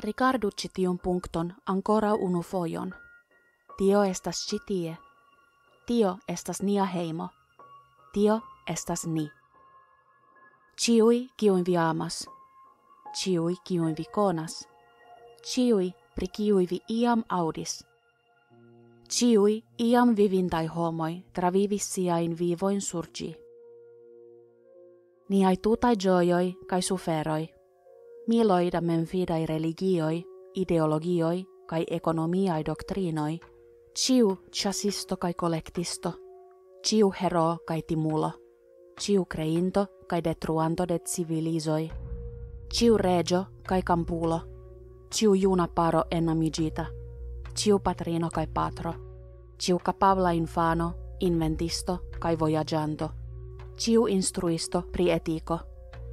Ricardu citium puncton ancora unu foion. Tio estas citie. Tio estas nia heimo. Tio estas ni. Ciui, kiun vi amas. Ciui, kiun vi konas. Ciui, pri kiui vi iam audis. Ciui, iam vivintai homoi, travivis siain vivoin surgi. Niai tutai gioioi, kai suferoi, Miloida men fidai religioi, ideologioi kai ekonomiai doktrinoi. Ciu chasisto kai kolektisto. Ciu hero kai timulo. Ciu creinto kai detruanto de civilizoi. Ciu regio kai campulo. Ciu juna paro enamigita. Ciu patrino kai patro. Ciu capabla infano, inventisto kai voyagianto. Ciu instruisto pri etico.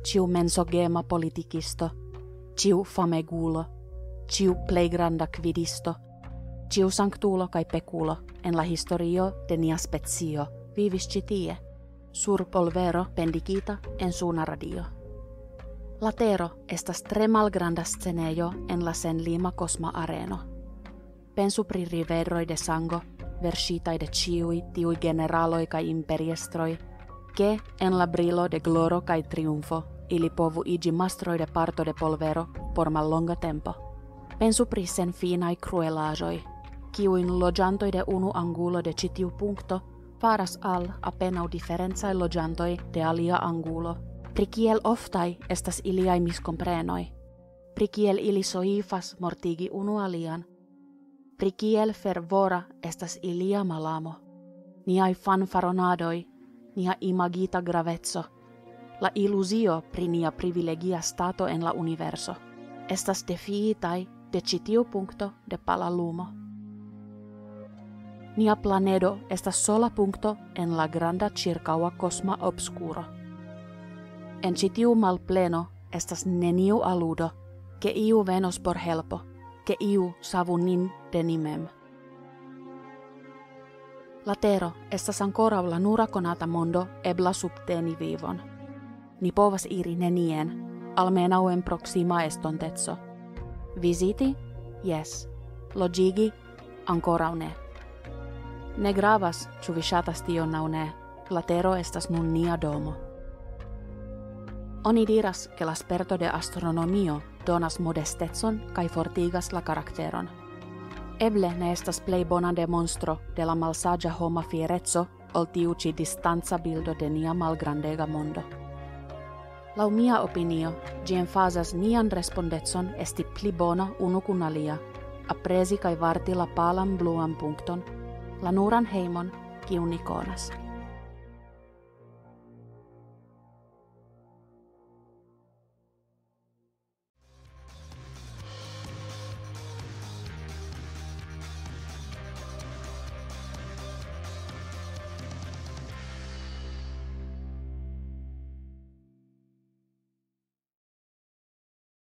Ciu mensogema politikisto. Ciu famegulo. Ciu plei granda quidisto. Ciu sanctulo kai peculo en la historio de nia spezio vivis citie. Sur polvero pendicita en suna radio. Latero estas tre malgranda scenejo en la sen lima cosma areno. Pensu pri riveroi de sango, versitai de ciui tiui generaloi kai imperiestroi, che en la brilo de gloro kai triunfo ili povu igi mastroi parto de polvero por mallonga tempo. Pensu pri sen finai cruelajoi, kiuin lojantoi de unu angulo de citiu puncto faras al apenau differenzai lojantoi de alia angulo. Pri kiel oftai estas iliai miskomprenoi. Pri kiel ili soifas mortigi unu alian. Pri kiel fervora estas ilia malamo. Niai fanfaronadoi, nia imagita gravezzo. la illusio pri nia privilegia stato en la universo estas defiitai de citiu puncto de pala lumo. Nia planedo estas sola puncto en la granda circaua cosma obscuro. En citiu malpleno estas neniu aludo, ke iu venos por helpo, ke iu savu nin de nimem. La tero estas ancora la nura conata mondo ebla subteni vivon. Ni povas iri nenien, almenauen proxima estontetso. Visiti? Yes. Logigi? Ancora ne. Ne gravas, ciu vi shatas tion au ne. La estas nun nia domo. Oni diras che l'asperto de astronomio donas modestetson kai fortigas la karakteron. Eble ne estas plei bona demonstro de la malsagia homa fierezzo ol tiu ci distanza bildo de nia malgrandega mondo. Lau mia opinio, gi enfasas nian respondetson esti pli bona unu kun alia, apresi kai varti la palan bluan punkton, la nuran heimon, kiun ikonas.